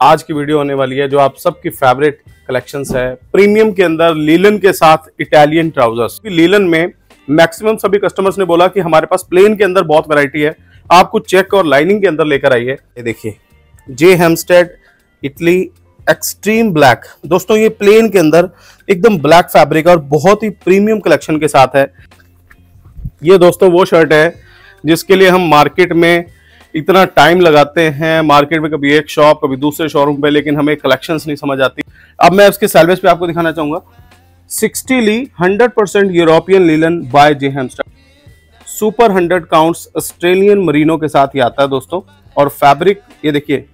आज की वीडियो होने वाली है, जो आप सबकी फेवरेट कलेक्शन है। प्रीमियम के अंदर लीलन के साथ इटालियन ट्राउजर्स लीलन में मैक्सिमम सभी कस्टमर्स ने बोला कि हमारे पास प्लेन के अंदर बहुत वैरायटी है। आप कुछ चेक और लाइनिंग के अंदर लेकर आइए। ये देखिए J Hampstead Italy extreme black दोस्तों, ये प्लेन के अंदर एकदम ब्लैक फैब्रिक और बहुत ही प्रीमियम कलेक्शन के साथ है। ये दोस्तों वो शर्ट है, जिसके लिए हम मार्केट में इतना टाइम लगाते हैं मार्केट में कभी एक शॉप कभी दूसरे शोरूम पे, लेकिन हमें कलेक्शंस नहीं समझ आती। अब मैं उसके सेल्वेज पे आपको दिखाना चाहूँगा। Sixty lea hundred percent European linen by J Hampstead super hundred counts Australian merino के साथ ही आता है दोस्तों। और फैब्रिक ये देखिए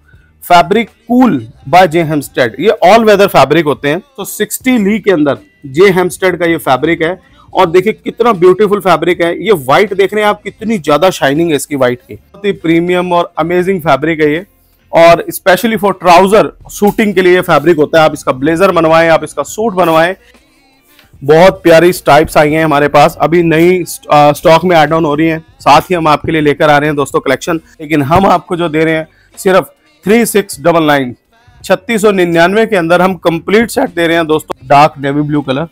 fabric cool by J Hampstead ये ऑल वेदर फैब्रिक होते हैं। तो 60 ली के अंदर जे हेमस्टेड का ये फैब्रिक है। और देखिए कितना ब्यूटीफुल फैब्रिक है। ये व्हाइट देख रहे हैं आप, कितनी ज़्यादा शाइनिंग है इसकी व्हाइट की। बहुत ही प्रीमियम और अमेजिंग फैब्रिक है ये। और स्पेशली फॉर ट्राउज़र शूटिंग के लिए फैब्रिक होता है। आप इसका ब्लेजर बनवाएँ, आप इसका सूट बनवाएँ। बहुत प्यारी स्टाइप्स आई हैं हमारे पास। अभी नई स्टॉक में एड ऑन हो रही हैं। साथ ही हम आपके लिए लेकर आ रहे हैं दोस्तों कलेक्शन लेकिन हम आपको जो दे रहे हैं, सिर्फ़ थ्री सिक्स डबल नाइन छत्तीस के अंदर हम कंप्लीट सेट दे रहे हैं दोस्तों। डार्क नेवी ब्लू कलर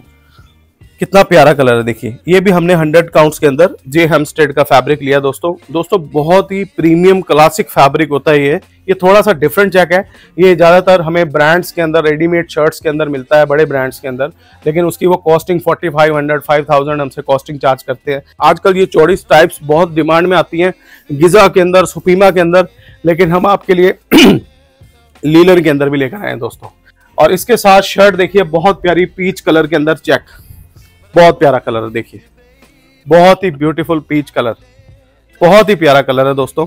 कितना प्यारा कलर है, देखिए। ये भी हमने 100 काउंट्स के अंदर जे हेमस्टेड का फैब्रिक लिया दोस्तों। दोस्तों, बहुत ही प्रीमियम क्लासिक फैब्रिक होता है ये। ये थोड़ा सा डिफरेंट चेक है। ये ज़्यादातर हमें ब्रांड्स के अंदर रेडीमेड शर्ट्स के अंदर मिलता है बड़े ब्रांड्स के अंदर। लेकिन उसकी वो costing forty five hundred five thousand हमसे कॉस्टिंग चार्ज करते हैं। आजकल ये चौड़ी टाइप्स बहुत डिमांड में आती हैं। गिजा के अंदर सुपीमा के अंदर। लेकिन हम आपके लिए लीलर के अंदर भी लेकर आए हैं दोस्तों। और इसके साथ शर्ट देखिए, बहुत प्यारी पीच कलर के अंदर चेक बहुत प्यारा कलर है, देखिए। बहुत ही ब्यूटीफुल पीच कलर बहुत ही प्यारा कलर है, दोस्तों।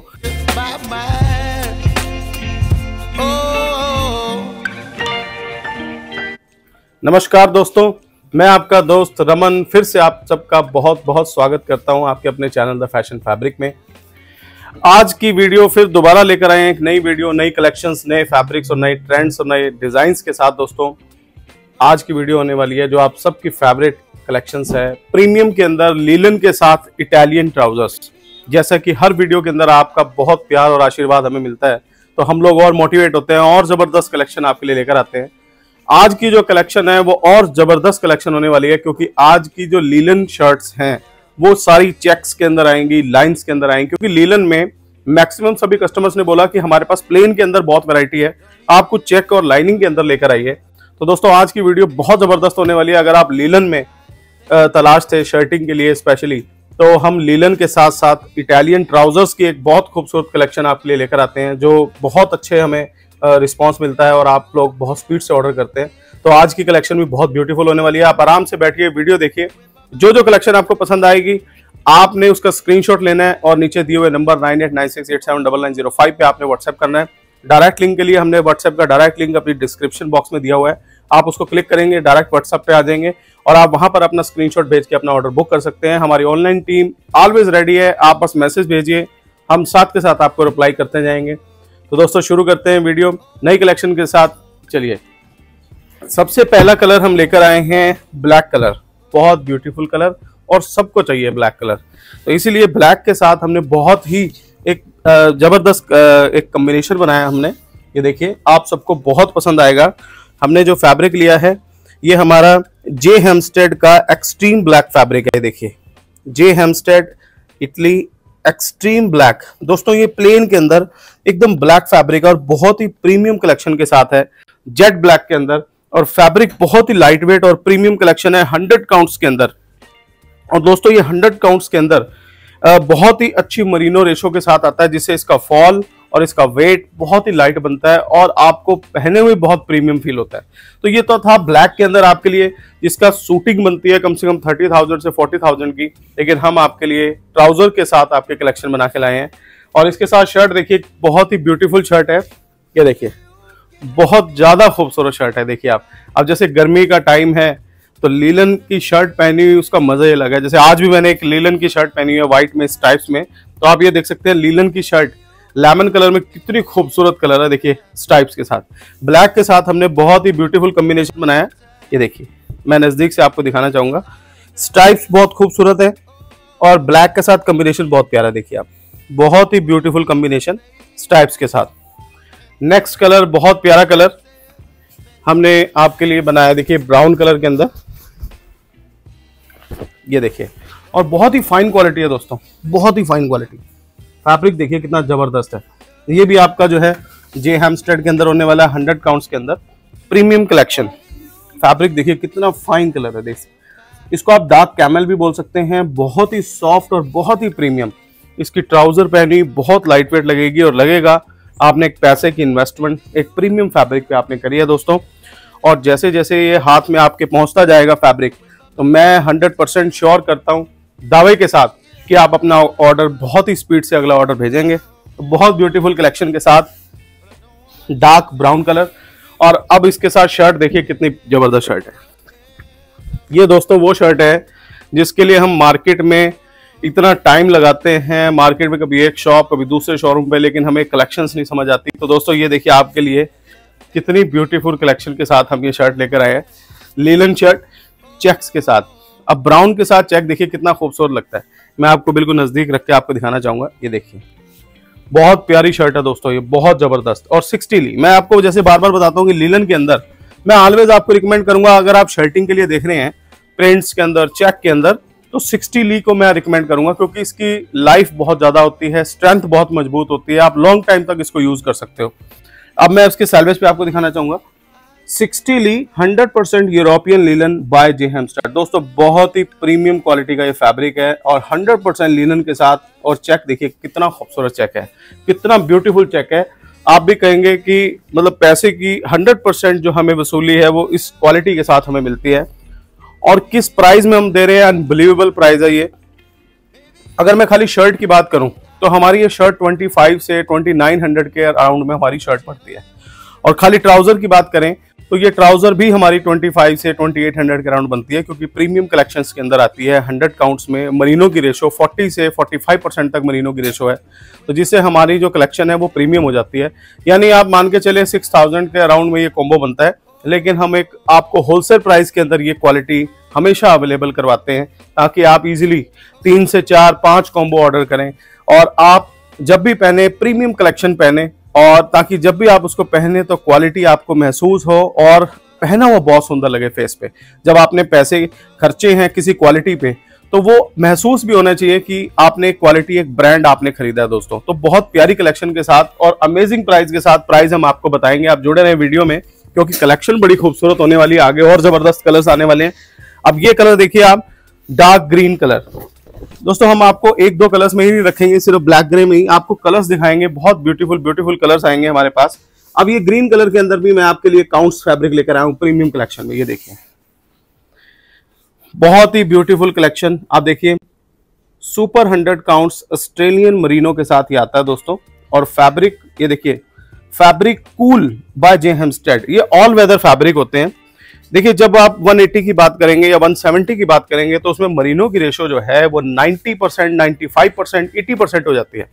नमस्कार, दोस्तों। मैं आपका दोस्त रमन, फिर से आप सबका बहुत बहुत स्वागत करता हूँ आपके अपने चैनल द फ़ैशन फैब्रिक में। आज की वीडियो फिर दोबारा लेकर आए हैं एक नई वीडियो, नई कलेक्शंस नए फैब्रिक्स और नए ट्रेंड्स और नए डिज़ाइन के साथ, दोस्तों। आज की वीडियो होने वाली है, जो आप सबकी फेवरेट कलेक्शंस है। प्रीमियम के अंदर लीलन के साथ इटालियन ट्राउजर्स जैसा कि हर वीडियो के अंदर आपका बहुत प्यार और आशीर्वाद हमें मिलता है तो हम लोग और मोटिवेट होते हैं, और ज़बरदस्त कलेक्शन आपके लिए लेकर आते हैं। आज की जो कलेक्शन है, वो और ज़बरदस्त कलेक्शन होने वाली है, क्योंकि आज की जो लीलन शर्ट्स हैं, वो सारी चेक्स के अंदर आएँगी लाइंस के अंदर आएँगी। क्योंकि लीलन में मैक्सिमम सभी कस्टमर्स ने बोला कि हमारे पास प्लेन के अंदर बहुत वैरायटी है। आप कुछ चेक और लाइनिंग के अंदर लेकर आइए। तो दोस्तों, आज की वीडियो बहुत ज़बरदस्त होने वाली है। अगर आप लीलन में तलाश थे शर्टिंग के लिए स्पेशली तो हम लीलन के साथ साथ इटालियन ट्राउजर्स की एक बहुत खूबसूरत कलेक्शन आपके लिए लेकर आते हैं, जो बहुत अच्छे हमें रिस्पांस मिलता है और आप लोग बहुत स्पीड से ऑर्डर करते हैं। तो आज की कलेक्शन भी बहुत ब्यूटीफुल होने वाली है। आप आराम से बैठिए वीडियो देखिए। जो जो कलेक्शन आपको पसंद आएगी, आपने उसका स्क्रीनशॉट लेना है और नीचे दिए हुए number nine eight nine six eight seven double nine zero five पे आपने व्हाट्सएप करना है। डायरेक्ट लिंक के लिए हमने व्हाट्सएप का डायरेक्ट लिंक अपनी डिस्क्रिप्शन बॉक्स में दिया हुआ है। आप उसको क्लिक करेंगे डायरेक्ट व्हाट्सएप पे आ जाएँगे और आप वहाँ पर अपना स्क्रीनशॉट भेज के अपना ऑर्डर बुक कर सकते हैं। हमारी ऑनलाइन टीम ऑलवेज रेडी है। आप बस मैसेज भेजिए, हम साथ के साथ आपको रिप्लाई करते जाएँगे। तो दोस्तों, शुरू करते हैं वीडियो नई कलेक्शन के साथ। चलिए। सबसे पहला कलर हम लेकर आए हैं ब्लैक कलर बहुत ब्यूटीफुल कलर और सबको चाहिए ब्लैक कलर तो इसीलिए ब्लैक के साथ हमने बहुत ही ज़बरदस्त एक कॉम्बिनेशन बनाया हमने। ये देखिए, आप सबको बहुत पसंद आएगा। हमने जो फैब्रिक लिया है, ये हमारा जे हेमस्टेड का एक्सट्रीम ब्लैक फैब्रिक है, देखिए। J Hampstead Italy extreme black दोस्तों, ये प्लेन के अंदर एकदम ब्लैक फैब्रिक और बहुत ही प्रीमियम कलेक्शन के साथ है। जेट ब्लैक के अंदर और फैब्रिक बहुत ही लाइट वेट और प्रीमियम कलेक्शन है हंड्रेड काउंट्स के अंदर। और दोस्तों, ये हंड्रेड काउंट्स के अंदर बहुत ही अच्छी मरीनो रेशो के साथ आता है, जिससे इसका फॉल और इसका वेट बहुत ही लाइट बनता है और आपको पहने हुए बहुत प्रीमियम फील होता है। तो ये तो था ब्लैक के अंदर आपके लिए, जिसका सूटिंग बनती है कम से कम थर्टी थाउज़ेंड से फोर्टी थाउज़ेंड की। लेकिन हम आपके लिए ट्राउज़र के साथ आपके कलेक्शन बना के लाए हैं। और इसके साथ शर्ट देखिए, बहुत ही ब्यूटीफुल शर्ट है। ये देखिए, बहुत ज़्यादा खूबसूरत शर्ट है, देखिए आप। अब जैसे गर्मी का टाइम है तो लीलन की शर्ट पहनी हुई उसका मज़ा ही अलग है जैसे आज भी मैंने एक लीलन की शर्ट पहनी हुई है व्हाइट में स्टाइप्स में। तो आप ये देख सकते हैं, लीलन की शर्ट लेमन कलर में कितनी खूबसूरत कलर है, देखिए स्टाइप्स के साथ। ब्लैक के साथ हमने बहुत ही ब्यूटीफुल कॉम्बिनेशन बनाया। ये देखिए, मैं नज़दीक से आपको दिखाना चाहूँगा। स्टाइप्स बहुत खूबसूरत है और ब्लैक के साथ कॉम्बिनेशन बहुत प्यारा देखिए आप। बहुत ही ब्यूटीफुल कॉम्बिनेशन स्टाइप्स के साथ। नेक्स्ट कलर बहुत प्यारा कलर हमने आपके लिए बनाया, देखिए ब्राउन कलर के अंदर। ये देखिए। और बहुत ही फाइन क्वालिटी है दोस्तों। बहुत ही फाइन क्वालिटी फैब्रिक देखिए कितना ज़बरदस्त है। ये भी आपका जो है जे हेमस्टेड के अंदर होने वाला है हंड्रेड काउंट्स के अंदर। प्रीमियम कलेक्शन फैब्रिक देखिए कितना फाइन कलर है, देख। इसको आप डार्क कैमल भी बोल सकते हैं। बहुत ही सॉफ्ट और बहुत ही प्रीमियम इसकी ट्राउज़र पहनी, बहुत लाइट वेट लगेगी और लगेगा। आपने एक पैसे की इन्वेस्टमेंट एक प्रीमियम फैब्रिक पे आपने करी है दोस्तों। और जैसे जैसे ये हाथ में आपके पहुँचता जाएगा फैब्रिक तो मैं हंड्रेड परसेंट श्योर करता हूँ दावे के साथ कि आप अपना ऑर्डर बहुत ही स्पीड से अगला ऑर्डर भेजेंगे। तो बहुत ब्यूटीफुल कलेक्शन के साथ। डार्क ब्राउन कलर और अब इसके साथ शर्ट देखिए कितनी ज़बरदस्त शर्ट है। ये दोस्तों वो शर्ट है जिसके लिए हम मार्केट में इतना टाइम लगाते हैं। मार्केट में कभी एक शॉप कभी दूसरे शोरूम पे, लेकिन हमें कलेक्शंस नहीं समझ आती। तो दोस्तों ये देखिए आपके लिए कितनी ब्यूटीफुल कलेक्शन के साथ हम ये शर्ट लेकर आए हैं। लीलन शर्ट चेक्स के साथ। अब ब्राउन के साथ चेक देखिए कितना खूबसूरत लगता है। मैं आपको बिल्कुल नज़दीक रख के आपको दिखाना चाहूँगा। ये देखिए। बहुत प्यारी शर्ट है दोस्तों, ये बहुत ज़बरदस्त। और सिक्सटी ली। मैं आपको जैसे बार बार बताता हूँ कि लीलन के अंदर मैं ऑलवेज आपको रिकमेंड करूँगा, अगर आप शर्टिंग के लिए देख रहे हैं प्रिंट्स के अंदर चेक के अंदर तो 60 ली को मैं रिकमेंड करूँगा, क्योंकि इसकी लाइफ बहुत ज़्यादा होती है स्ट्रेंथ बहुत मज़बूत होती है, आप लॉन्ग टाइम तक इसको यूज़ कर सकते हो। अब मैं इसके सैलवेज पे आपको दिखाना चाहूँगा। 60 lea 100 percent European linen by J Hampstead. दोस्तों, बहुत ही प्रीमियम क्वालिटी का ये फैब्रिक है और 100 परसेंट लीलन के साथ, और चेक देखिए कितना खूबसूरत चेक है, कितना ब्यूटीफुल चेक है। आप भी कहेंगे कि मतलब पैसे की 100 परसेंट जो हमें वसूली है, वो इस क्वालिटी के साथ हमें मिलती है। और किस प्राइस में हम दे रहे हैं अनबिलीवेबल प्राइस है ये। अगर मैं खाली शर्ट की बात करूँ तो हमारी ये शर्ट 25 से 2900 के अराउंड में हमारी शर्ट पड़ती है। और खाली ट्राउज़र की बात करें तो ये ट्राउज़र भी हमारी 25 से 2800 के अराउंड बनती है, क्योंकि प्रीमियम कलेक्शंस के अंदर आती है। 100 काउंट्स में मरीनों की रेशो 40 से 45 परसेंट तक मरीनों की रेशो है। तो जिससे हमारी जो कलेक्शन है वो प्रीमियम हो जाती है। यानी आप मान के चले 6000 के अराउंड में ये कॉम्बो बनता है, लेकिन हम एक आपको होलसेल प्राइस के अंदर ये क्वालिटी हमेशा अवेलेबल करवाते हैं, ताकि आप इजीली तीन से चार, पाँच कॉम्बो ऑर्डर करें। और आप जब भी पहने प्रीमियम कलेक्शन पहने और ताकि जब भी आप उसको पहने तो क्वालिटी आपको महसूस हो और पहना हुआ बहुत सुंदर लगे फेस पे। जब आपने पैसे खर्चे हैं किसी क्वालिटी पे तो वो महसूस भी होना चाहिए कि आपने एक क्वालिटी एक ब्रांड आपने खरीदा है दोस्तों। तो बहुत प्यारी कलेक्शन के साथ और अमेजिंग प्राइस के साथ प्राइस हम आपको बताएँगे। आप जुड़े रहे वीडियो में, क्योंकि कलेक्शन बड़ी खूबसूरत होने वाली है। आगे और ज़बरदस्त कलर्स आने वाले हैं। अब ये कलर देखिए आप डार्क ग्रीन कलर दोस्तों, हम आपको एक दो कलर्स में ही नहीं रखेंगे, सिर्फ़ ब्लैक ग्रे में ही। आपको कलर्स दिखाएँगे, बहुत ब्यूटीफुल ब्यूटीफुल कलर्स आएँगे हमारे पास। अब ये ग्रीन कलर के अंदर भी मैं आपके लिए काउंट्स फैब्रिक लेकर आया हूँ प्रीमियम कलेक्शन में, ये देखिए। बहुत ही ब्यूटीफुल कलेक्शन आप देखिए super hundred counts Australian merino के साथ ही आता है दोस्तों। और फैब्रिक ये देखिए fabric cool by J Hampstead ये ऑल वेदर फैब्रिक होते हैं। देखिए, जब आप 180 की बात करेंगे या 170 की बात करेंगे तो उसमें मरीनों की रेशो जो है, वो 90 percent ninety percent eighty percent हो जाती है।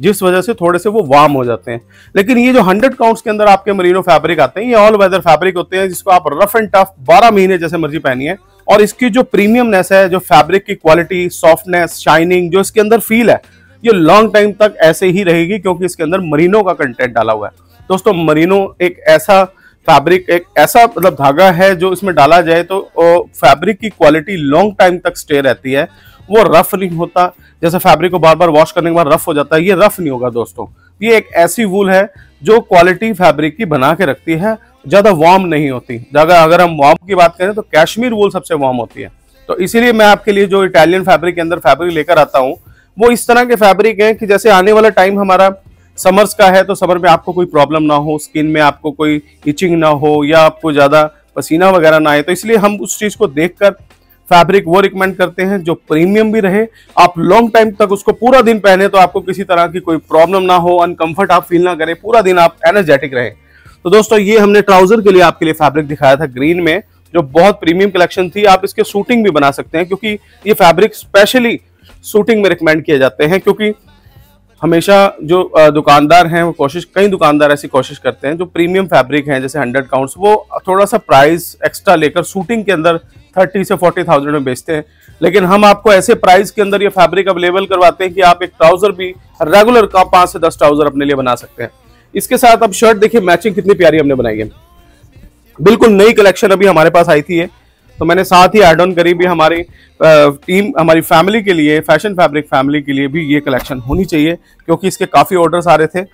जिस वजह से थोड़े से वो वार्म हो जाते हैं। लेकिन ये जो 100 काउंट्स के अंदर आपके मरीनो फैब्रिक आते हैं, ये ऑल वेदर फैब्रिक होते हैं, जिसको आप रफ एंड टफ 12 महीने जैसे मर्ज़ी पहनिए। और इसकी जो प्रीमियमनेस है, जो फैब्रिक की क्वालिटी सॉफ्टनेस शाइनिंग जो इसके अंदर फील है, ये लॉन्ग टाइम तक ऐसे ही रहेगी, क्योंकि इसके अंदर मरीनो का कंटेंट डाला हुआ है। दोस्तों, मरीनो एक ऐसा फैब्रिक एक ऐसा मतलब धागा है जो इसमें डाला जाए तो फैब्रिक की क्वालिटी लॉन्ग टाइम तक स्टे रहती है। वो रफ नहीं होता। जैसे फैब्रिक को बार बार वॉश करने के बाद रफ हो जाता है। ये रफ नहीं होगा दोस्तों। ये एक ऐसी वूल है जो क्वालिटी फैब्रिक की बना के रखती है। ज़्यादा वार्म नहीं होती। ज़्यादा अगर हम वार्म की बात करें तो कैश्मीर वूल सबसे वार्म होती है। तो इसीलिए मैं आपके लिए जो इटालियन फैब्रिक के अंदर फैब्रिक लेकर आता हूँ, वो इस तरह के फैब्रिक है कि जैसे आने वाला टाइम हमारा समर्स का है तो समर में आपको कोई प्रॉब्लम ना हो, स्किन में आपको कोई इचिंग ना हो, या आपको ज़्यादा पसीना वगैरह ना आए तो इसलिए हम उस चीज़ को देखकर फैब्रिक वो रिकमेंड करते हैं जो प्रीमियम भी रहे। आप लॉन्ग टाइम तक उसको पूरा दिन पहने तो आपको किसी तरह की कोई प्रॉब्लम ना हो अनकंफर्ट आप फील ना करें, पूरा दिन आप एनर्जेटिक रहे। तो दोस्तों, ये हमने ट्राउज़र के लिए आपके लिए फैब्रिक दिखाया था ग्रीन में, जो बहुत प्रीमियम कलेक्शन थी। आप इसके शूटिंग भी बना सकते हैं, क्योंकि ये फैब्रिक स्पेशली शूटिंग में रिकमेंड किए जाते हैं, क्योंकि हमेशा जो दुकानदार हैं, वो कोशिश, कई दुकानदार ऐसी कोशिश करते हैं जो प्रीमियम फैब्रिक हैं, जैसे हंड्रेड काउंट्स वो थोड़ा सा प्राइस एक्स्ट्रा लेकर शूटिंग के अंदर थर्टी से फोर्टी थाउज़ेंड में बेचते हैं। लेकिन हम आपको ऐसे प्राइस के अंदर ये फैब्रिक अवेलेबल करवाते हैं कि आप एक ट्राउज़र भी रेगुलर का पाँच से दस ट्राउज़र अपने लिए बना सकते हैं। इसके साथ अब शर्ट देखिए मैचिंग कितनी प्यारी हमने बनाई है। बिल्कुल नई कलेक्शन अभी हमारे पास आई थी है तो मैंने साथ ही एड ऑन करी भी हमारी टीम हमारी फैमिली के लिए फ़ैशन फैब्रिक फैमिली के लिए भी ये कलेक्शन होनी चाहिए, क्योंकि इसके काफ़ी ऑर्डर्स आ रहे थे।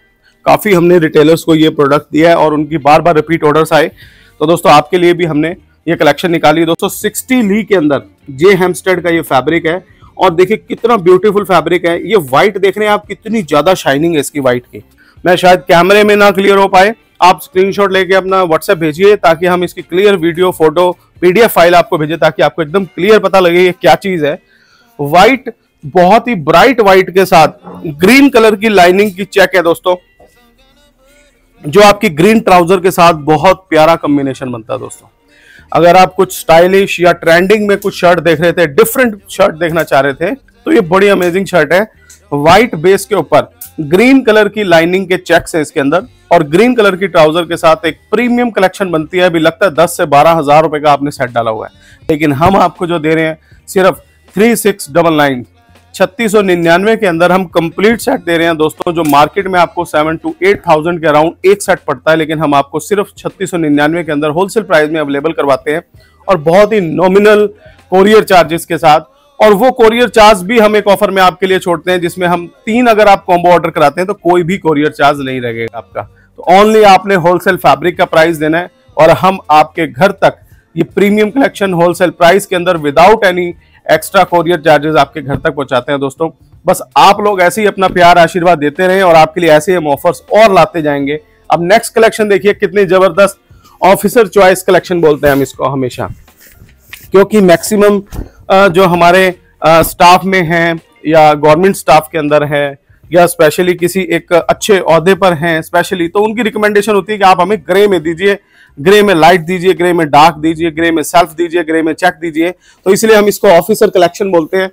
काफ़ी हमने रिटेलर्स को ये प्रोडक्ट दिया है और उनकी बार बार रिपीट ऑर्डर्स आए। तो दोस्तों, आपके लिए भी हमने ये कलेक्शन निकाली। है दोस्तों सिक्सटी ली के अंदर जे हेमस्टेड का ये फैब्रिक है। और देखिए कितना ब्यूटीफुल फैब्रिक है। ये व्हाइट देख रहे हैं आप, कितनी ज़्यादा शाइनिंग है इसकी व्हाइट की। मैं शायद कैमरे में ना क्लियर हो पाए। आप स्क्रीनशॉट लेके अपना व्हाट्सएप भेजिए ताकि हम इसकी clear video photo PDF file आपको भेजे ताकि आपको एकदम क्लियर पता लगे ये क्या चीज़ है। व्हाइट बहुत ही ब्राइट व्हाइट के साथ ग्रीन कलर की लाइनिंग की चेक है दोस्तों। जो आपकी ग्रीन ट्राउज़र के साथ बहुत प्यारा कॉम्बिनेशन बनता है दोस्तों। अगर आप कुछ स्टाइलिश या ट्रेंडिंग में कुछ शर्ट देख रहे थे डिफरेंट शर्ट देखना चाह रहे थे तो ये बड़ी अमेजिंग शर्ट है। व्हाइट बेस के ऊपर ग्रीन कलर की लाइनिंग के चेक्स है इसके अंदर। और ग्रीन कलर की ट्राउज़र के साथ एक प्रीमियम कलेक्शन बनती है। अभी लगता है दस से बारह हज़ार रुपए का आपने सेट डाला हुआ है। लेकिन हम आपको जो दे रहे हैं, सिर्फ़ थ्री सिक्स डबल नाइन छत्तीस सौ निन्यानवे के अंदर हम कंप्लीट सेट दे रहे हैं। दोस्तों, जो मार्केट में आपको सेवन टू एट थाउज़ेंड के अराउंड एक सेट पड़ता है, लेकिन हम आपको सिर्फ़ छत्तीस सौ निन्यानवे के अंदर होलसेल प्राइस में अवेलेबल करवाते हैं। और बहुत ही नॉमिनल कोरियर चार्जेस के साथ, और वो कोरियर चार्ज भी हम एक ऑफ़र में आपके लिए छोड़ते हैं, जिसमें हम तीन अगर आप कॉम्बो ऑर्डर कराते हैं तो कोई भी कोरियर चार्ज नहीं रहेगा आपका। तो ओनली आपने होलसेल फैब्रिक का प्राइस देना है और हम आपके घर तक ये प्रीमियम कलेक्शन होलसेल प्राइस के अंदर without any extra courier charges आपके घर तक पहुंचाते हैं दोस्तों। बस आप लोग ऐसे ही अपना प्यार आशीर्वाद देते रहे और आपके लिए ऐसे हम ऑफर्स और लाते जाएँगे। अब नेक्स्ट कलेक्शन देखिए कितनी ज़बरदस्त ऑफिसर चॉइस कलेक्शन बोलते हैं हम इसको हमेशा। क्योंकि मैक्सिमम जो हमारे स्टाफ में हैं या गवर्नमेंट स्टाफ के अंदर है या स्पेशली किसी एक अच्छे अहदे पर हैं स्पेशली तो उनकी रिकमेंडेशन होती है कि आप हमें ग्रे में दीजिए ग्रे में लाइट दीजिए ग्रे में डार्क दीजिए ग्रे में सेल्फ दीजिए ग्रे में चेक दीजिए। तो इसलिए हम इसको ऑफिसर कलेक्शन बोलते हैं।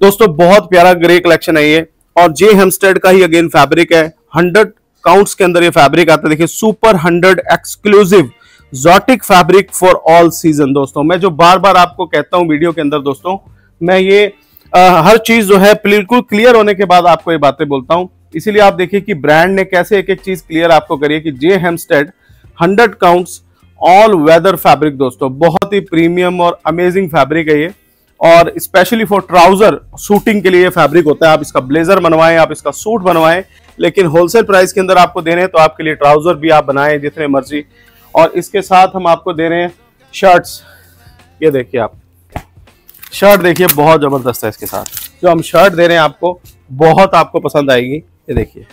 दोस्तों, बहुत प्यारा ग्रे कलेक्शन है ये। और जे हेमस्टेड का ही अगेन फैब्रिक है। हंड्रेड काउंट्स के अंदर ये फैब्रिक आता है। देखिए super hundred exclusive Zotic fabric for all season दोस्तों। मैं जो बार बार आपको कहता हूँ वीडियो के अंदर, दोस्तों, मैं ये हर चीज़ जो है बिल्कुल क्लियर होने के बाद आपको ये बातें बोलता हूँ। इसीलिए आप देखिए कि ब्रांड ने कैसे एक एक चीज़ क्लियर आपको करी है कि J Hampstead hundred counts all weather fabric दोस्तों, बहुत ही प्रीमियम और अमेजिंग फैब्रिक है ये। और स्पेशली फॉर ट्राउज़र शूटिंग के लिए फैब्रिक होता है। आप इसका ब्लेजर बनवाएँ, आप इसका सूट बनवाएँ, लेकिन होलसेल प्राइस के अंदर आपको देने हैं तो आपके लिए ट्राउज़र भी आप बनाएँ जितने मर्ज़ी। और इसके साथ हम आपको दे रहे हैं शर्ट्स ये देखिए आप। शर्ट देखिए, बहुत ज़बरदस्त है इसके साथ। जो हम शर्ट दे रहे हैं आपको, बहुत आपको पसंद आएगी। ये देखिए।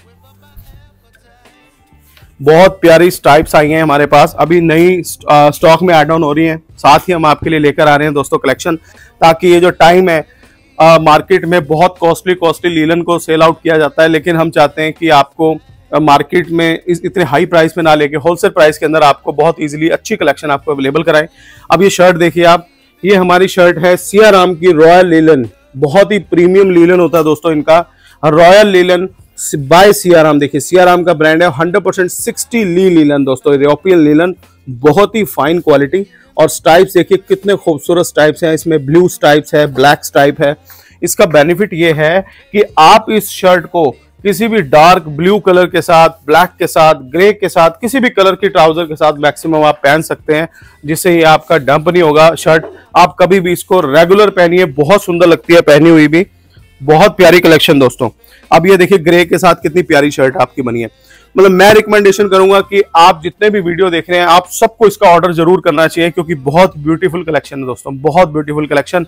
बहुत प्यारी स्टाइप्स आई हैं हमारे पास। अभी नई स्टॉक में एड ऑन हो रही हैं। साथ ही हम आपके लिए लेकर आ रहे हैं दोस्तों कलेक्शन ताकि ये जो टाइम है मार्केट में बहुत कॉस्टली कॉस्टली लीलन को सेल आउट किया जाता है। लेकिन हम चाहते हैं कि आपको मार्केट में इस इतने हाई प्राइस में ना लेके होलसेल प्राइस के अंदर आपको बहुत इजीली अच्छी कलेक्शन आपको अवेलेबल कराएँ। अब ये शर्ट देखिए आप ये हमारी शर्ट है सिया राम की रॉयल लीलन। बहुत ही प्रीमियम लीलन होता है दोस्तों इनका। रॉयल लीलन बाय सियाराम देखिए सियाराम का ब्रांड है hundred percent sixty lea linen दोस्तों यूरोपियन लीलन। बहुत ही फाइन क्वालिटी और स्टाइप्स देखिए, कितने खूबसूरत स्टाइप्स हैं। इसमें ब्लू स्टाइप्स है ब्लैक स्टाइप है। इसका बेनिफिट ये है कि आप इस शर्ट को किसी भी डार्क ब्लू कलर के साथ, ब्लैक के साथ, ग्रे के साथ, किसी भी कलर की ट्राउज़र के साथ मैक्सिमम आप पहन सकते हैं, जिससे ये आपका डंप नहीं होगा। शर्ट, आप कभी भी इसको रेगुलर पहनिए, बहुत सुंदर लगती है पहनी हुई भी। बहुत प्यारी कलेक्शन दोस्तों। अब ये देखिए, ग्रे के साथ कितनी प्यारी शर्ट आपकी बनी है। मतलब मैं रिकमेंडेशन करूँगा कि आप जितने भी वीडियो देख रहे हैं, आप सबको इसका ऑर्डर ज़रूर करना चाहिए, क्योंकि बहुत ब्यूटीफुल कलेक्शन है दोस्तों। बहुत ब्यूटीफुल कलेक्शन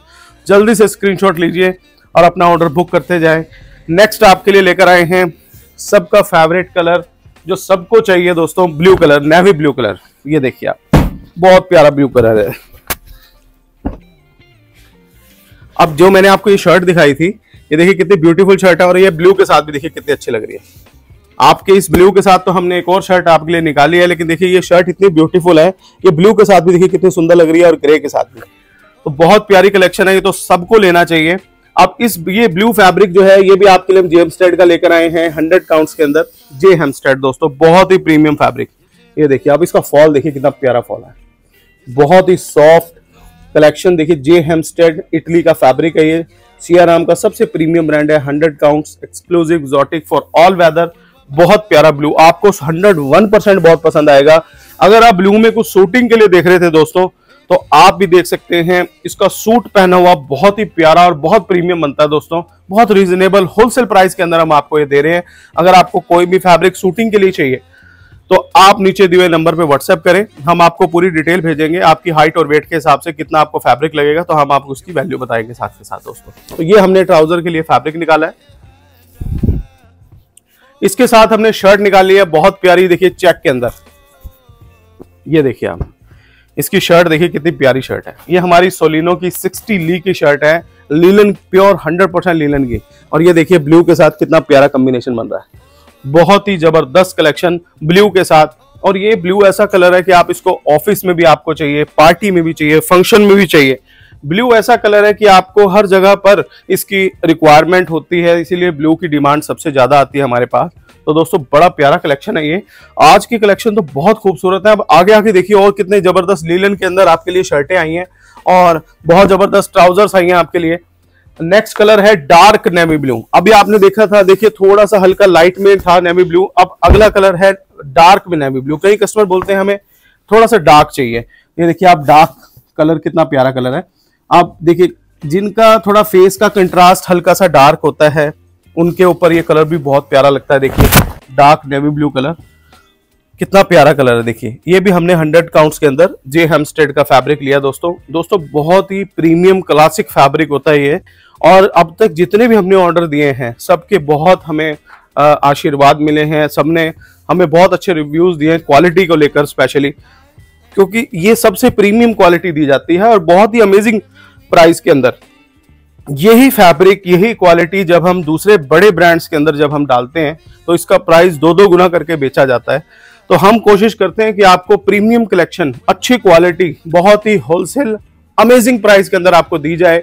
जल्दी से स्क्रीनशॉट लीजिए और अपना ऑर्डर बुक करते जाए। नेक्स्ट आपके लिए लेकर आए हैं सबका फेवरेट कलर जो सबको चाहिए दोस्तों blue colour navy blue colour ये देखिए आप, बहुत प्यारा ब्लू कलर है। अब जो मैंने आपको ये शर्ट दिखाई थी, ये देखिए कितनी ब्यूटीफुल शर्ट है और ये ब्लू के साथ भी देखिए कितनी अच्छी लग रही है। आपके इस ब्लू के साथ तो हमने एक और शर्ट आपके लिए निकाली है, लेकिन देखिए ये शर्ट इतनी ब्यूटीफुल है ये ब्लू के साथ भी देखिए कितनी सुंदर लग रही है और ग्रे के साथ भी। तो बहुत प्यारी कलेक्शन है, ये तो सबको लेना चाहिए। अब इस ये ब्लू फैब्रिक जो है, ये भी आपके लिए हम जेमस्टेड का लेकर आए हैं हंड्रेड काउंट्स के अंदर। जे हेमस्टेड दोस्तों, बहुत ही प्रीमियम फैब्रिक ये देखिए, अब इसका फॉल देखिए कितना प्यारा फॉल है बहुत ही सॉफ्ट कलेक्शन देखिए जे हेमस्टेड इटली का फैब्रिक है ये। सियाराम का सबसे प्रीमियम ब्रांड है hundred counts exclusive Zotic for all weather बहुत प्यारा ब्लू आपको हंड्रेड बहुत पसंद आएगा। अगर आप ब्लू में कुछ शूटिंग के लिए देख रहे थे दोस्तों तो आप भी देख सकते हैं, इसका सूट पहना हुआ बहुत ही प्यारा और बहुत प्रीमियम बनता है दोस्तों। बहुत रीजनेबल होलसेल प्राइस के अंदर हम आपको ये दे रहे हैं। अगर आपको कोई भी फैब्रिक शूटिंग के लिए चाहिए तो आप नीचे दिए नंबर पे व्हाट्सएप करें। हम आपको पूरी डिटेल भेजेंगे। आपकी हाइट और वेट के हिसाब से कितना आपको फैब्रिक लगेगा तो हम आपको उसकी वैल्यू बताएँगे साथ के साथ दोस्तों। तो ये हमने ट्राउज़र के लिए फैब्रिक निकाला है। इसके साथ हमने शर्ट निकाली है, बहुत प्यारी, देखिए चेक के अंदर। ये देखिए आप। इसकी शर्ट देखिए कितनी प्यारी शर्ट है। ये हमारी सोलिनो की 60 ली की शर्ट है। लीलन प्योर 100 परसेंट लीलन की। और ये देखिए ब्लू के साथ कितना प्यारा कॉम्बिनेशन बन रहा है। बहुत ही ज़बरदस्त कलेक्शन ब्लू के साथ। और ये ब्लू ऐसा कलर है कि आप इसको ऑफ़िस में भी आपको चाहिए पार्टी में भी चाहिए फ़ंक्शन में भी चाहिए। ब्लू ऐसा कलर है कि आपको हर जगह पर इसकी रिक्वायरमेंट होती है, इसीलिए ब्लू की डिमांड सबसे ज़्यादा आती है हमारे पास। तो दोस्तों, बड़ा प्यारा कलेक्शन है ये। आज की कलेक्शन तो बहुत खूबसूरत है। अब आगे आगे देखिए और कितने ज़बरदस्त लीलन के अंदर आपके लिए शर्टें आई हैं और बहुत ज़बरदस्त ट्राउजर्स आई हैं आपके लिए। नेक्स्ट कलर है डार्क नेवी ब्लू अभी आपने देखा था, देखिए थोड़ा सा हल्का लाइट में था नेवी ब्लू अब अगला कलर है डार्क में नेवी ब्लू कई कस्टमर बोलते हैं, हमें थोड़ा सा डार्क चाहिए। ये देखिए, आप डार्क कलर कितना प्यारा कलर है। आप देखिए, जिनका थोड़ा फेस का कंट्रास्ट हल्का सा डार्क होता है उनके ऊपर ये कलर भी बहुत प्यारा लगता है, देखिए। Dark navy blue colour. कितना प्यारा कलर है, देखिए। ये भी हमने 100 काउंट्स के अंदर जे हेमस्टेड का फैब्रिक लिया, दोस्तों। दोस्तों, बहुत ही प्रीमियम क्लासिक फैब्रिक होता है ये। और अब तक जितने भी हमने ऑर्डर दिए हैं, सबके बहुत हमें आशीर्वाद मिले हैं। सबने हमें बहुत अच्छे रिव्यूज़ दिए हैं, क्वालिटी को लेकर स्पेशली। क्योंकि ये सबसे प्रीमियम क्वालिटी दी जाती है और बहुत ही अमेजिंग प्राइस के अंदर। यही फैब्रिक यही क्वालिटी जब हम दूसरे बड़े ब्रांड्स के अंदर जब हम डालते हैं तो इसका प्राइस दो दो गुना करके बेचा जाता है। तो हम कोशिश करते हैं कि आपको प्रीमियम कलेक्शन अच्छी क्वालिटी बहुत ही होलसेल अमेजिंग प्राइस के अंदर आपको दी जाए,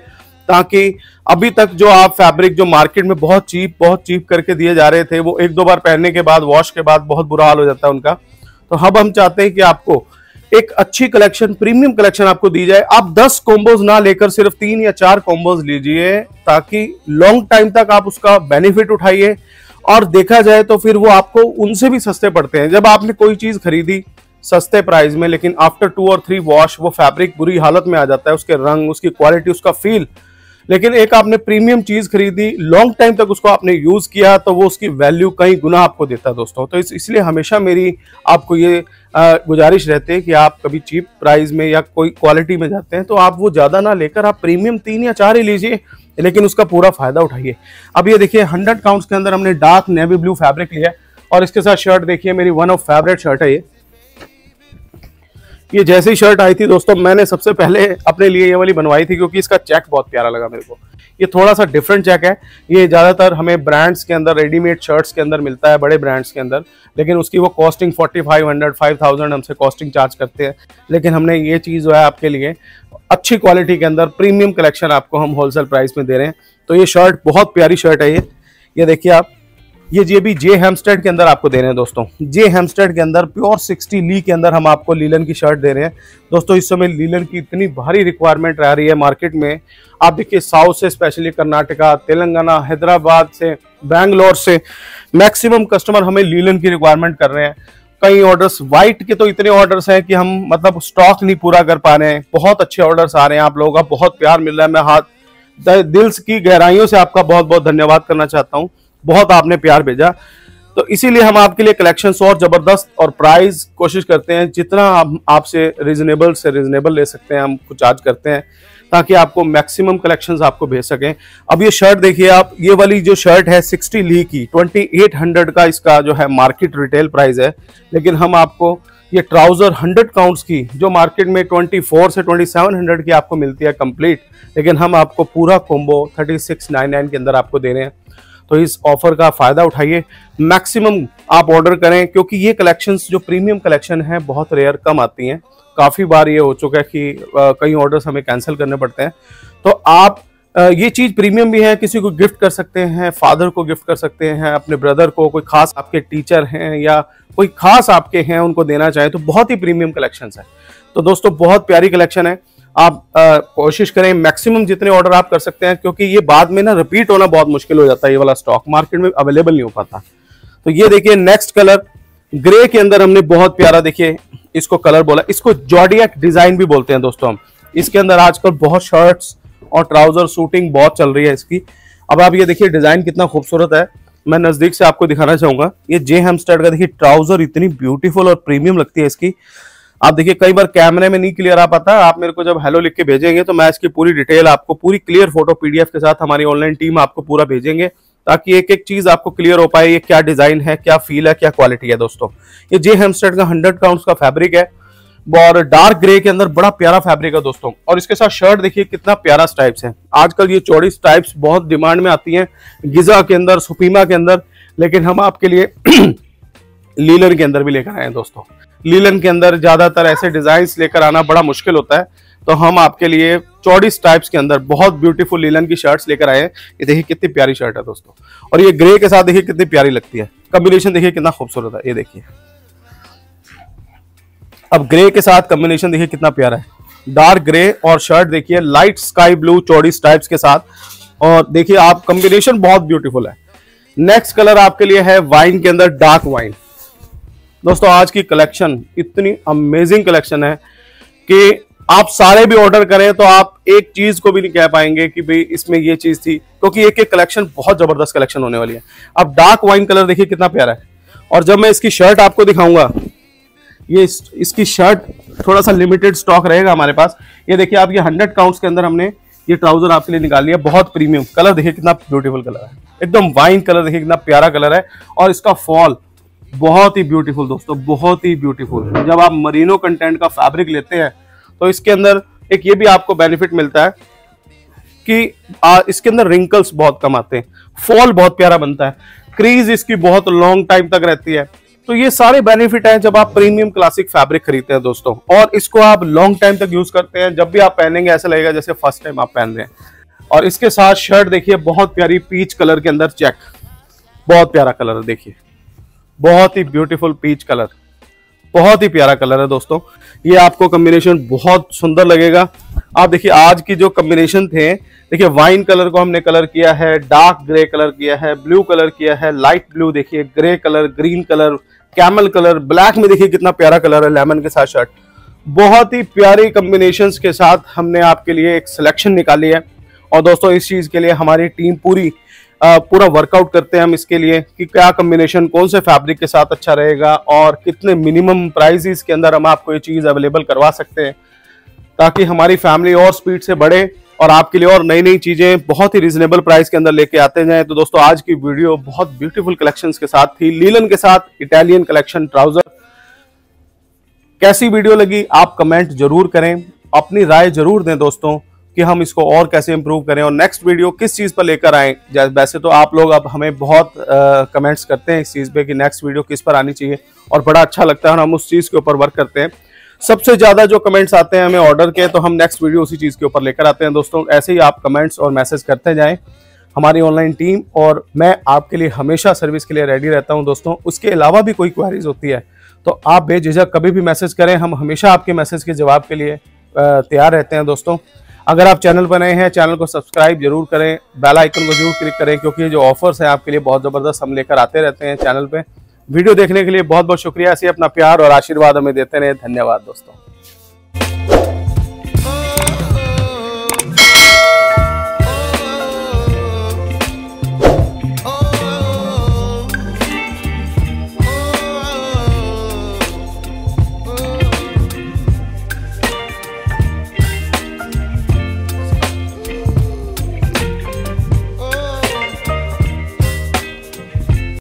ताकि अभी तक जो आप फैब्रिक जो मार्केट में बहुत चीप बहुत चीप करके दिए जा रहे थे, वो एक दो बार पहनने के बाद वॉश के बाद बहुत बुरा हाल हो जाता है उनका। तो हम हम चाहते हैं कि आपको एक अच्छी कलेक्शन प्रीमियम कलेक्शन आपको दी जाए। आप 10 कॉम्बोज ना लेकर सिर्फ़ तीन या चार कॉम्बोज लीजिए, ताकि लॉन्ग टाइम तक आप उसका बेनिफिट उठाइए। और देखा जाए तो फिर वो आपको उनसे भी सस्ते पड़ते हैं। जब आपने कोई चीज़ खरीदी सस्ते प्राइस में, लेकिन आफ्टर टू और थ्री वॉश वो फैब्रिक बुरी हालत में आ जाता है, उसके रंग, उसकी क्वालिटी उसका फील लेकिन एक आपने प्रीमियम चीज़ खरीदी लॉन्ग टाइम तक उसको आपने यूज़ किया तो वो उसकी वैल्यू कई गुना आपको देता है दोस्तों। तो इस, इसलिए हमेशा मेरी आपको ये गुजारिश रहती है कि आप कभी चीप प्राइस में या कोई क्वालिटी में जाते हैं तो आप वो ज़्यादा ना लेकर आप प्रीमियम तीन या चार ही लीजिए लेकिन उसका पूरा फ़ायदा उठाइए। अब ये देखिए हंड्रेड काउंट्स के अंदर हमने डार्क नेवी ब्लू फैब्रिक लिया और इसके साथ शर्ट देखिए मेरी वन ऑफ़ फेवरेट शर्ट है ये। ये जैसे शर्ट आई थी दोस्तों, मैंने सबसे पहले अपने लिए ये वाली बनवाई थी क्योंकि इसका चेक बहुत प्यारा लगा मेरे को। ये थोड़ा सा डिफरेंट चेक है। ये ज़्यादातर हमें ब्रांड्स के अंदर रेडीमेड शर्ट्स के अंदर मिलता है, बड़े ब्रांड्स के अंदर। लेकिन उसकी वो costing forty five hundred five thousand हमसे कॉस्टिंग चार्ज करते हैं। लेकिन हमने ये चीज़ जो है आपके लिए, अच्छी क्वालिटी के अंदर प्रीमियम कलेक्शन आपको हम होलसेल प्राइस में दे रहे हैं। तो ये शर्ट बहुत प्यारी शर्ट है ये। ये देखिए आप ये जे भी जे हेमस्टेड के अंदर आपको दे रहे हैं दोस्तों। जे हेमस्टेड के अंदर प्योर 60 ली के अंदर हम आपको लीलन की शर्ट दे रहे हैं। दोस्तों, इस समय लीलन की इतनी भारी रिक्वायरमेंट रह रही है मार्केट में। आप देखिए साउथ से स्पेशली कर्नाटका तेलंगाना हैदराबाद से बैंगलोर से मैक्सिमम कस्टमर हमें लीलन की रिक्वायरमेंट कर रहे हैं। कई ऑर्डर्स व्हाइट के तो इतने ऑर्डर्स हैं कि हम मतलब स्टॉक नहीं पूरा कर पा रहे हैं। बहुत अच्छे ऑर्डर्स आ रहे हैं आप लोगों का। बहुत प्यार मिल रहा है। मैं हाथ दिल की गहराइयों से आपका बहुत बहुत धन्यवाद करना चाहता हूँ। बहुत आपने प्यार भेजा। तो इसीलिए हम आपके लिए कलेक्शन और ज़बरदस्त और प्राइस कोशिश करते हैं, जितना हम आपसे रिजनेबल से रिजनेबल ले सकते हैं, हम कुछ चार्ज करते हैं, ताकि आपको मैक्सिमम कलेक्शंस आपको भेज सकें। अब ये शर्ट देखिए आप, ये वाली जो शर्ट है 60 ली की 2800 का इसका जो है मार्केट रिटेल प्राइस है। लेकिन हम आपको ये ट्राउज़र 100 काउंट्स की, जो मार्केट में 24 से 2700 की आपको मिलती है कंप्लीट लेकिन हम आपको पूरा कॉम्बो 3699 के अंदर आपको दे रहे हैं। तो इस ऑफ़र का फ़ायदा उठाइए। मैक्सिमम आप ऑर्डर करें, क्योंकि ये कलेक्शंस, जो प्रीमियम कलेक्शन है, बहुत रेयर कम आती हैं। काफ़ी बार ये हो चुका है कि कई ऑर्डर्स हमें कैंसिल करने पड़ते हैं। तो आप ये चीज़ प्रीमियम भी है, किसी को गिफ्ट कर सकते हैं, फादर को गिफ्ट कर सकते हैं, अपने ब्रदर को, कोई खास आपके टीचर हैं, या कोई खास आपके हैं, उनको देना चाहें तो बहुत ही प्रीमियम कलेक्शन है। तो दोस्तों, बहुत प्यारी कलेक्शन है। आप कोशिश करें मैक्सिमम जितने ऑर्डर आप कर सकते हैं, क्योंकि ये बाद में ना रिपीट होना बहुत मुश्किल हो जाता है, ये वाला स्टॉक मार्केट में अवेलेबल नहीं हो पाता। तो ये देखिए नेक्स्ट कलर ग्रे के अंदर हमने बहुत प्यारा देखिए, इसको कलर बोला। इसको जॉडियक डिज़ाइन भी बोलते हैं दोस्तों हम। इसके अंदर आजकल बहुत शर्ट्स और ट्राउज़र शूटिंग बहुत चल रही है इसकी। अब आप ये देखिए डिज़ाइन कितना खूबसूरत है। मैं नज़दीक से आपको दिखाना चाहूँगा। ये जे हेमस्टर्ड का देखिए ट्राउज़र इतनी ब्यूटीफुल और प्रीमियम लगती है इसकी। आप देखिए, कई बार कैमरे में नहीं क्लियर आ पाता। आप मेरे को जब हेलो लिख के भेजेंगे तो मैं इसकी पूरी डिटेल आपको, पूरी क्लियर फ़ोटो पीडीएफ के साथ हमारी ऑनलाइन टीम आपको पूरा भेजेंगे, ताकि एक एक चीज़ आपको क्लियर हो पाए, ये क्या डिज़ाइन है, क्या फील है, क्या क्वालिटी है दोस्तों। ये जे हेमस्टेड का हंड्रेड काउंट का फैब्रिक है, और डार्क ग्रे के अंदर बड़ा प्यारा फैब्रिक है दोस्तों। और इसके साथ शर्ट देखिए, कितना प्यारा स्टाइप्स है। आजकल ये चौड़ी स्टाइप्स बहुत डिमांड में आती हैं गिजा के अंदर सुपीमा के अंदर, लेकिन हम आपके लिए लीलन के अंदर भी लेकर आए हैं दोस्तों। लीलन के अंदर ज़्यादातर ऐसे डिज़ाइन लेकर आना बड़ा मुश्किल होता है। तो हम आपके लिए चौड़ी टाइप्स के अंदर बहुत ब्यूटीफुल लीलन की शर्ट्स लेकर आए हैं। ये देखिए कितनी प्यारी शर्ट है दोस्तों। और ये ग्रे के साथ देखिए कितनी प्यारी लगती है। कॉम्बिनेशन देखिए कितना खूबसूरत है। ये देखिए। अब ग्रे के साथ कॉम्बिनेशन देखिए कितना प्यारा है। डार्क ग्रे और शर्ट देखिए लाइट स्काई ब्लू चौड़ी स्ट्राइप्स के साथ। और देखिए आप कॉम्बिनेशन बहुत ब्यूटीफुल है। नेक्स्ट कलर आपके लिए है वाइन के अंदर डार्क वाइन दोस्तों आज की कलेक्शन इतनी अमेजिंग कलेक्शन है कि आप सारे भी ऑर्डर करें तो आप एक चीज़ को भी नहीं कह पाएँगे कि भाई इसमें ये चीज़ थी क्योंकि एक एक कलेक्शन बहुत ज़बरदस्त कलेक्शन होने वाली है। अब डार्क वाइन कलर देखिए कितना प्यारा है। और जब मैं इसकी शर्ट आपको दिखाऊँगा ये इस, इसकी शर्ट थोड़ा सा लिमिटेड स्टॉक रहेगा हमारे पास। ये देखिए आप ये हंड्रेड काउंट्स के अंदर हमने ये ट्राउज़र आपके लिए निकाल लिया बहुत प्रीमियम कलर देखिए कितना ब्यूटीफुल कलर है। एकदम वाइन कलर देखिए कितना प्यारा कलर है। और इसका फॉल बहुत ही ब्यूटीफुल दोस्तों बहुत ही ब्यूटीफुल जब आप मरीनो कंटेंट का फैब्रिक लेते हैं तो इसके अंदर एक ये भी आपको बेनिफिट मिलता है कि आ, इसके अंदर रिंकल्स बहुत कम आते हैं फॉल बहुत प्यारा बनता है क्रीज इसकी बहुत लॉन्ग टाइम तक रहती है। तो ये सारे बेनिफिट हैं जब आप प्रीमियम क्लासिक फैब्रिक खरीदते हैं दोस्तों और इसको आप लॉन्ग टाइम तक यूज़ करते हैं जब भी आप पहनेंगे ऐसा लगेगा जैसे फ़र्स्ट टाइम आप पहन रहे हैं। और इसके साथ शर्ट देखिए बहुत प्यारी पीच कलर के अंदर चेक बहुत प्यारा कलर देखिए। बहुत ही ब्यूटीफुल पीच कलर बहुत ही प्यारा कलर है दोस्तों। ये आपको कम्बिनेशन बहुत सुंदर लगेगा। आप देखिए, आज की जो कम्बिनेशन थे, देखिए वाइन कलर को हमने कलर किया है डार्क ग्रे कलर किया है ब्लू कलर किया है लाइट ब्लू देखिए grey colour green colour camel colour black में देखिए कितना प्यारा कलर है लेमन के साथ शर्ट बहुत ही प्यारी कम्बिनेशन के साथ हमने आपके लिए एक सिलेक्शन निकाली है। और दोस्तों, इस चीज़ के लिए हमारी टीम पूरी पूरा वर्कआउट करते हैं हम इसके लिए कि क्या कम्बिनेशन कौन से फैब्रिक के साथ अच्छा रहेगा और कितने मिनिमम प्राइजेस के अंदर हम आपको ये चीज़ अवेलेबल करवा सकते हैं ताकि हमारी फैमिली और स्पीड से बढ़े और आपके लिए और नई नई चीज़ें बहुत ही रिजनेबल प्राइस के अंदर लेके आते जाएँ। तो दोस्तों, आज की वीडियो बहुत ब्यूटीफुल कलेक्शंस के साथ थी। लीलन के साथ इटालियन कलेक्शन ट्राउज़र कैसी वीडियो लगी, आप कमेंट ज़रूर करें। अपनी राय ज़रूर दें दोस्तों। कि हम इसको और कैसे इंप्रूव करें और नेक्स्ट वीडियो किस चीज़ पर लेकर आए। वैसे तो आप लोग अब हमें बहुत कमेंट्स करते हैं इस चीज़ पे कि नेक्स्ट वीडियो किस पर आनी चाहिए और बड़ा अच्छा लगता है हम उस चीज़ के ऊपर वर्क करते हैं। सबसे ज़्यादा जो कमेंट्स आते हैं हमें ऑर्डर के तो हम नेक्स्ट वीडियो उसी चीज़ के ऊपर लेकर आते हैं। दोस्तों, ऐसे ही आप कमेंट्स और मैसेज करते जाएँ। हमारी ऑनलाइन टीम और मैं आपके लिए हमेशा सर्विस के लिए रेडी रहता हूँ दोस्तों। उसके अलावा भी कोई क्वारीज होती है तो आप बेझिझक कभी भी मैसेज करें। हम हमेशा आपके मैसेज के जवाब के लिए तैयार रहते हैं दोस्तों। अगर आप चैनल पर नए हैं, चैनल को सब्सक्राइब ज़रूर करें। बेल आइकन को ज़रूर क्लिक करें, क्योंकि जो ऑफर्स हैं आपके लिए बहुत ज़बरदस्त हम लेकर आते रहते हैं चैनल पे। वीडियो देखने के लिए बहुत बहुत शुक्रिया। ऐसे अपना प्यार और आशीर्वाद हमें देते रहे। धन्यवाद दोस्तों।